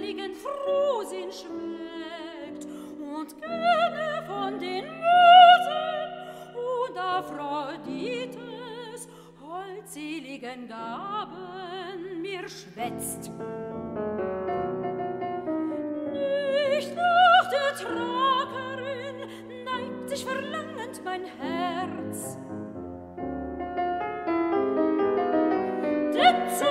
heiligen Frohsinn schmeckt und gerne von den Musen und Aphrodites holdseligen Gaben mir schwätzt. Nicht nach der Tragerin neigt sich verlangend mein Herz. Detze